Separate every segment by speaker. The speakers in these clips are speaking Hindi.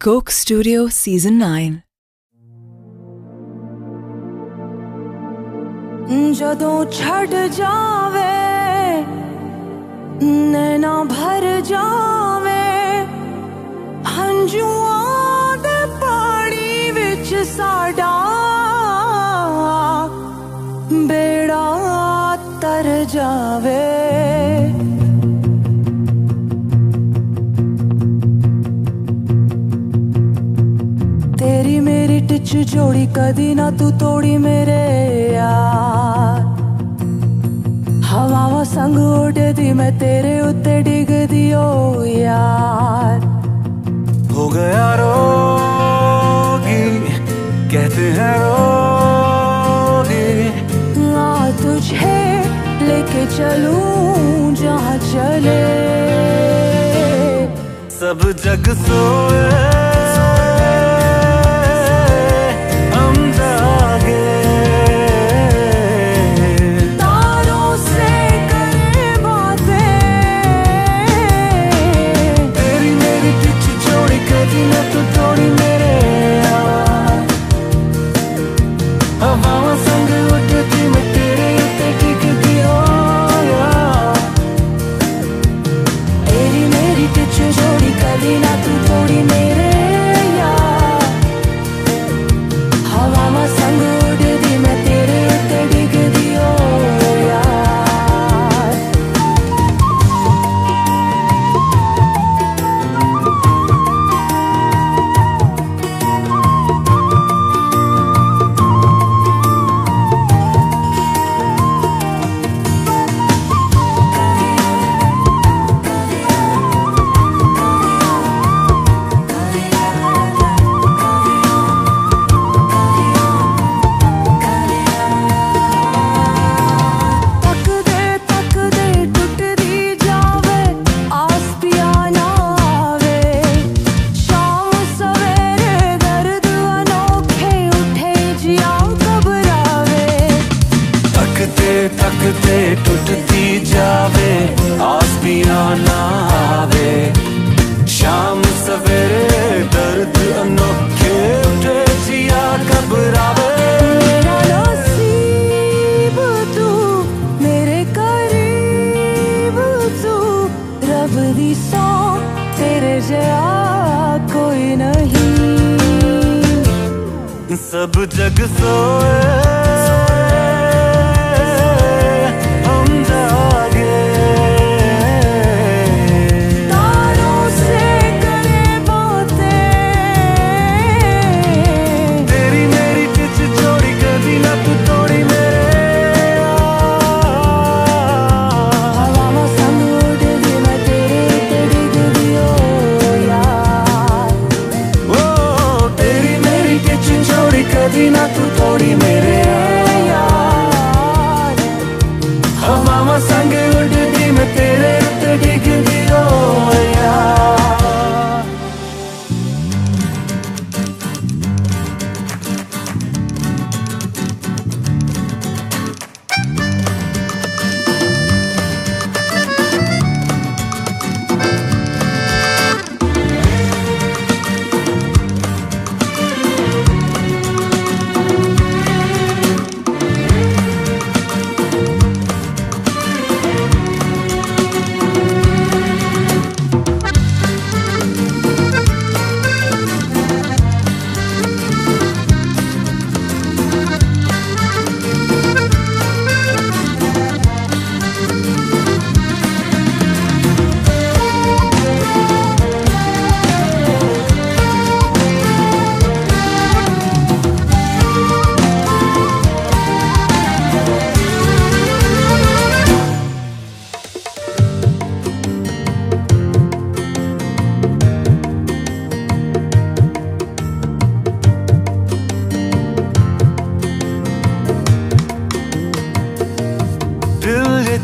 Speaker 1: Coke Studio Season 9.
Speaker 2: ਜਦੋਂ ਛੱਡ ਜਾਵੇ ਨੈਣਾ ਭਰ ਜਾਵੇ ਹੰਝੂਆਂ ਦੇ ਪਾਣੀ ਵਿੱਚ ਸਾਡਾ ਬੇੜਾ ਤਰ ਜਾਵੇ टिच जोड़ी कदी ना तू तोड़ी मेरे यार। हवा संग उड़दी मैं तेरे उत्ते डिग दी ओ यार। हो गया रोगी कहते हैं रोगी। ना तुझे लेके चलूँ जहाँ चले। सब जग सोए
Speaker 3: थकते टूटती जावे आस पिया ना आवे। शाम सवेरे दर्द अनोखे उठे जिया घबरावे।
Speaker 2: तू तू। दी सौ तेरे जया कोई नहीं।
Speaker 3: सब जग सोए adinatut hori merea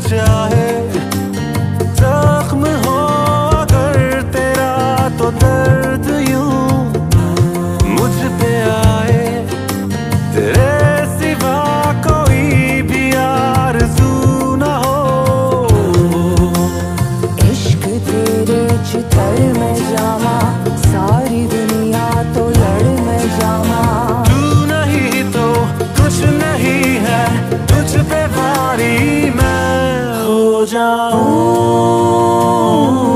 Speaker 3: चाहे Oh.